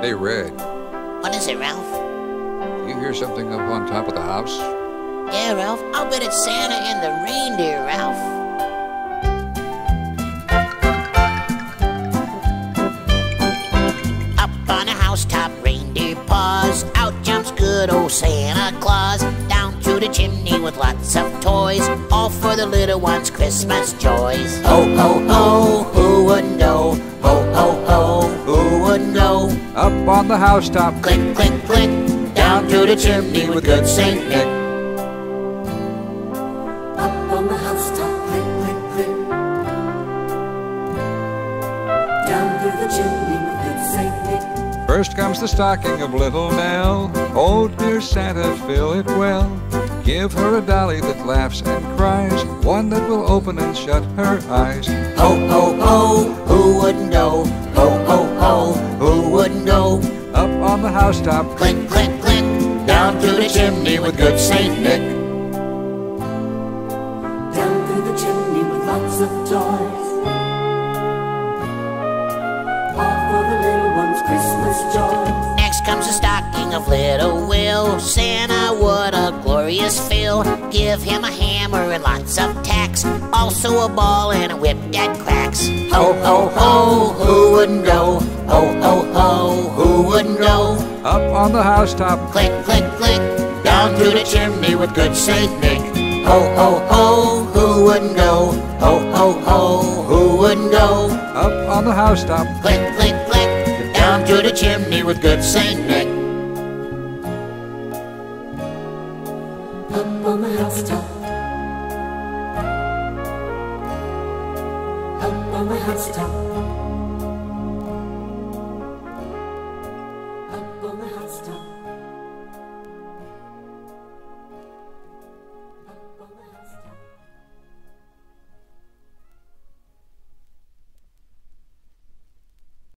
Hey, Red, What is it, Ralph? you hear something up on top of the house? Yeah, Ralph. I'll bet it's Santa and the reindeer, Ralph. Up on a housetop, reindeer pause. Out jumps good old Santa Claus. Down through the chimney with lots of toys. All for the little ones' Christmas joys. Ho, ho, ho, who would know? On the housetop, Click, click, click. Down through the chimney with good Saint Nick. Up on the housetop, click, click, click. Down through the chimney with good Saint Nick. first comes the stocking of little Nell. Oh, dear Santa, fill it well. Give her a dolly that laughs and cries, one that will open and shut her eyes. Ho, ho, ho, who would know? Ho, ho, ho, on housetop, Click, click, click, down through the chimney with good Saint Nick. Down through the chimney with lots of toys. All for the little ones' Christmas joy. Next comes the stocking of little Will. Santa, what a glorious fill. Give him a hammer and lots of tacks. Also a ball and a whip that cracks. Ho, ho, ho, who would know? Ho, ho, ho, who would know? Up on the housetop, Click, click, click, down through the chimney with good Saint Nick. Ho, ho, ho, who wouldn't go? Ho, ho, ho, who wouldn't go? up on the housetop, Click, click, click, down through the chimney with good Saint Nick. Up on the housetop. Up on the housetop. Up on the housetop.